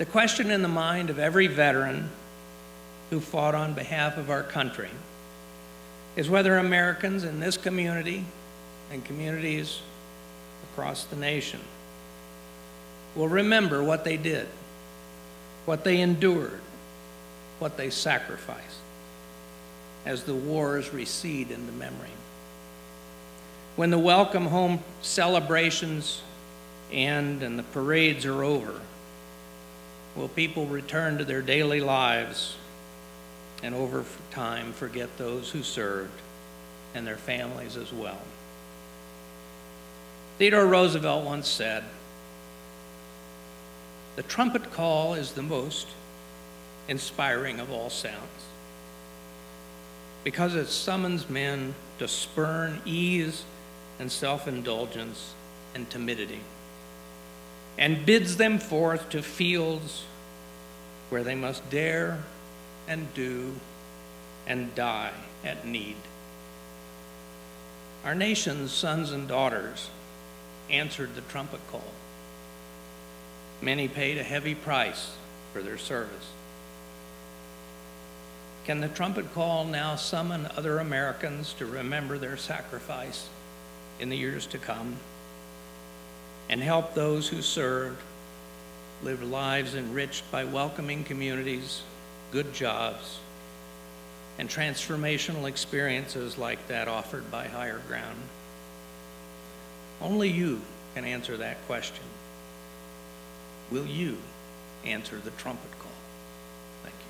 The question in the mind of every veteran who fought on behalf of our country is whether Americans in this community and communities across the nation will remember what they did, what they endured, what they sacrificed as the wars recede into memory. When the welcome home celebrations end and the parades are over, will people return to their daily lives and over time forget those who served and their families as well? Theodore Roosevelt once said, The trumpet call is the most inspiring of all sounds because it summons men to spurn ease and self indulgence and timidity and bids them forth to fields where they must dare and do and die at need. Our nation's sons and daughters answered the trumpet call. Many paid a heavy price for their service. Can the trumpet call now summon other Americans to remember their sacrifice in the years to come and help those who served live lives enriched by welcoming communities, good jobs, and transformational experiences like that offered by Higher Ground? Only you can answer that question. Will you answer the trumpet call? Thank you.